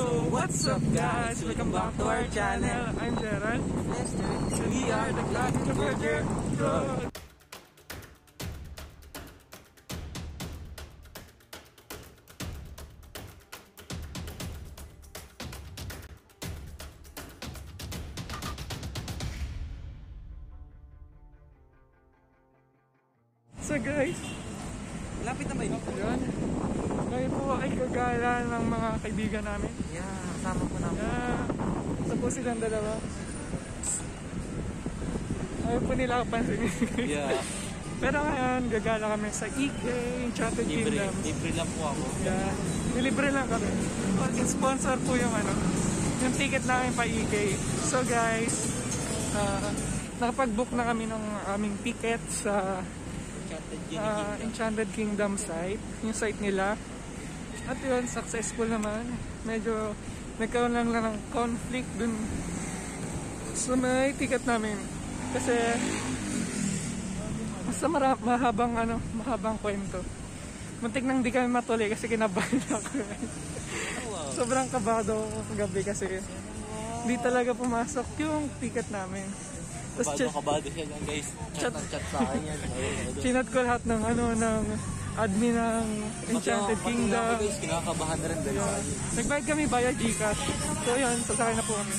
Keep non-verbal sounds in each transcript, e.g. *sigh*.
So, what's up guys? Welcome back to our channel. I'm Gerald. Lester. We are the Classic Burger Bro. So guys, Lapit na ba yun? yun. Ngayon po ay kagala ng mga kaibigan namin. Yeah, kasama po namin. Yeah. Ito po silang dalawa. Ayaw po nila ako pansinin. Yeah. *laughs* Pero ngayon, gagala kami sa EK, Enchanted Libre, Kingdom. libre lang po ako. Yeah. Nilibre lang kami. Sponsor po yung ano, yung ticket namin pa EK. So guys, uh, nakapag-book na kami ng aming ticket sa uh, Enchanted Kingdom site, yung site nila. At yun, successful naman. Medyo nagkaroon lang lang ng conflict dun sa may ticket namin. Kasi basta mahabang ano, mahabang kwento. Muntik nang di kami matuloy kasi kinabahan *laughs* ako. Oh. Sobrang kabado ako kagabi kasi hindi talaga pumasok yung ticket namin. Tapos Kabado, chat, kabado siya lang guys. Chat Chat- ng chat sa akin yan. Chinat ko lahat ng ano, ng admin ng Enchanted Pati pati Kingdom. ako guys, kinakabahan na rin dahil sa akin. Nagbayad kami via Gcash. So yun, sasakay na po kami.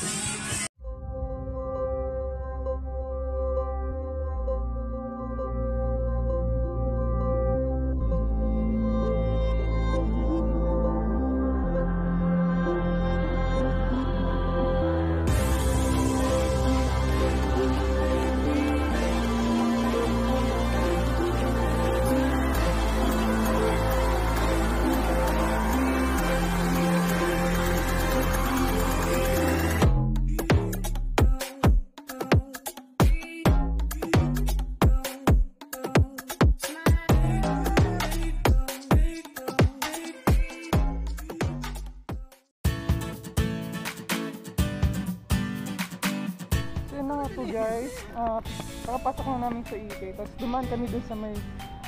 Guys. Uh, kakapasok na namin sa EK. Tapos dumaan kami dun sa may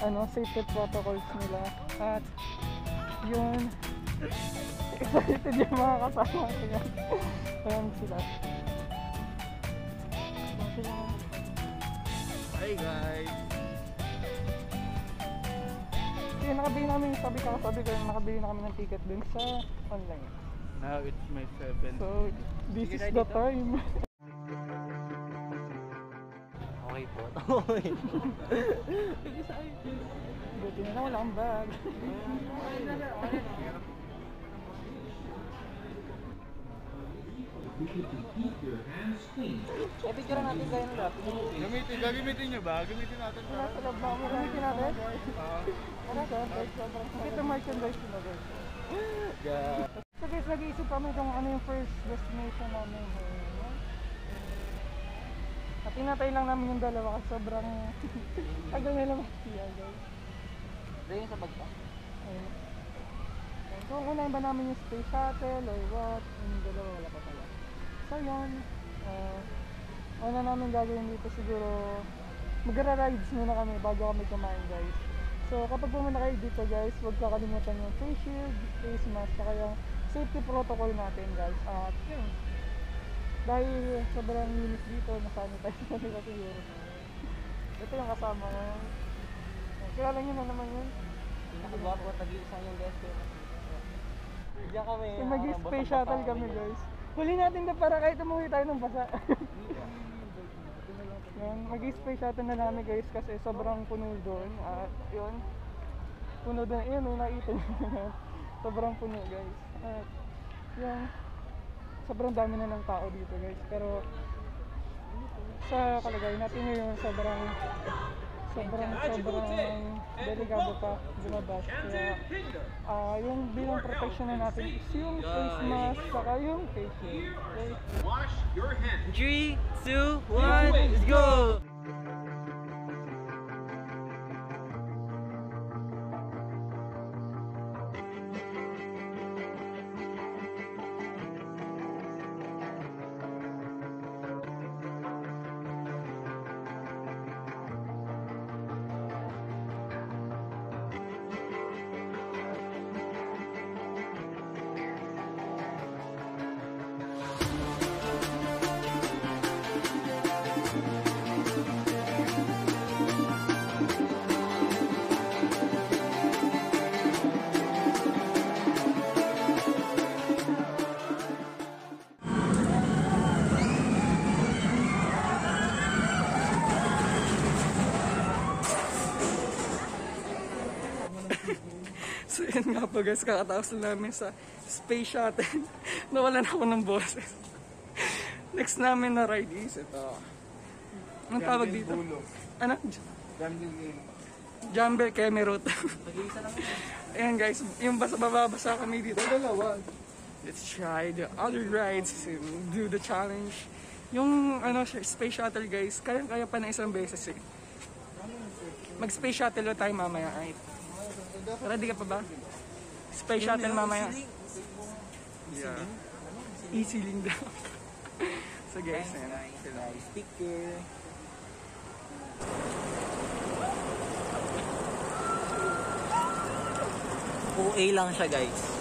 ano, safety protocols nila. At yun, *laughs* excited yung mga kasama ko yan. *laughs* Ayan sila. Hi guys. Kaya nakabili namin, sabi ko, sabi ko, nakabili na kami ng ticket dun sa online. Now it's my seventh. So, this is the time. *laughs* Okay po. Buti na lang wala akong bag. Eh, picture natin kayo ng dati. Gamitin, gagamitin nyo ba? Gamitin natin Wala sa lab mo. Gamitin natin. Wala sa lab. Ito merchandise na guys. Yeah. So guys, nag-iisip kami kung ano yung first destination namin. ngayon. At tinatay lang namin yung dalawa kasi sobrang *laughs* tagal nila magsiya guys. Dahil sa bag pa. Ayun. So, unahin ba namin yung space shuttle or what? Yung dalawa wala pa pala. So, yun. Uh, una namin gagawin dito siguro magra-rides muna kami bago kami kumain guys. So, kapag pumunta kayo dito guys, huwag kakalimutan yung face shield, face mask, saka yung safety protocol natin guys. At yun. Dahil sobrang linis dito, nasanitize na nila siguro. Ito yung kasama ko. Kilala nyo na naman yun. Pinakagwapo at tag-iisa yung guys ko. Diyan kami. So, mag-space shuttle kami guys. Huli natin na para kahit umuwi tayo ng basa. *laughs* Yan, mag-space shuttle na namin guys kasi sobrang puno doon. At yun, puno doon. Yun, may nakita nyo *laughs* sobrang puno guys. At yun, sobrang dami na ng tao dito guys. Pero sa kalagayan natin ngayon, sobrang sobrang sobrang delikado pa lumabas. Kaya ah yung bilang protection na natin is yung face mask saka yung face shield. Okay? Wash your hands. 3, 2, 1, let's go! Yun *laughs* nga po guys, kakatapos na namin sa space shuttle. *laughs* Nawalan ako ng boses. *laughs* Next namin na ride is ito. Anong tawag dito? Ano? Gambling game. Jumble Kemerut. Ayan guys, yung basa bababasa kami dito. Dalawa. Let's try the other rides and do the challenge. Yung ano, space shuttle guys, kaya-kaya pa na isang beses eh. Mag-space shuttle na tayo mamaya, right? Ready ka pa ba? Space shuttle mamaya. Yeah. Easy link daw. *laughs* so guys, ayan. Guys, picture. OA lang siya guys.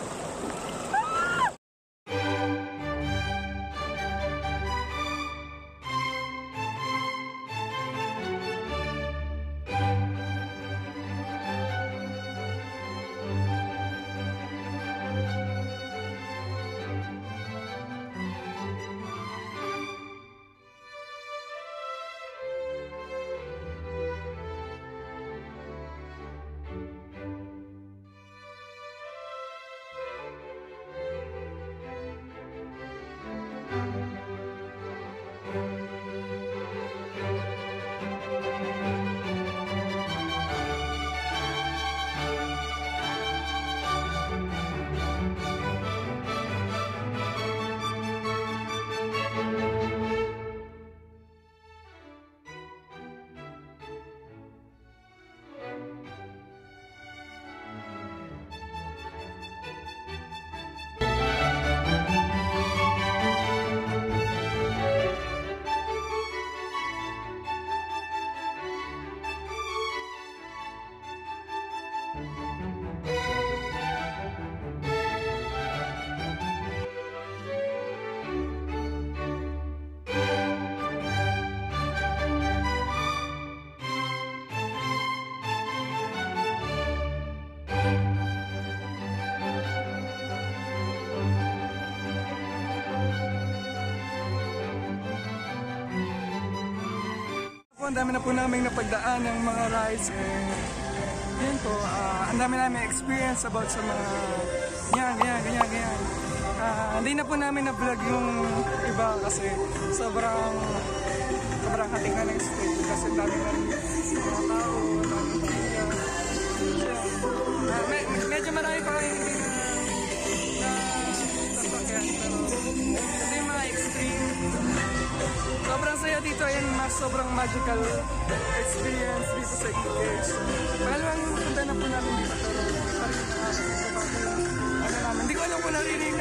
Ang dami na po namin napagdaan ng mga rides and yun po, ah, ang dami namin experience about sa mga ganyan, ganyan, ganyan, ganyan. Ah, hindi na po namin na-vlog yung iba kasi sobrang sobrang hating na stage kasi dami na rin mga tao, dami na rin Ah, me- medyo marami pa kayo hindi na na sasakyan pero ito yung mga extreme Sobrang saya dito yan, mas sobrang magical experience dito sa EH. Pangalawang punta na po namin dito pa ano namin. Hindi ko alam kung naririnig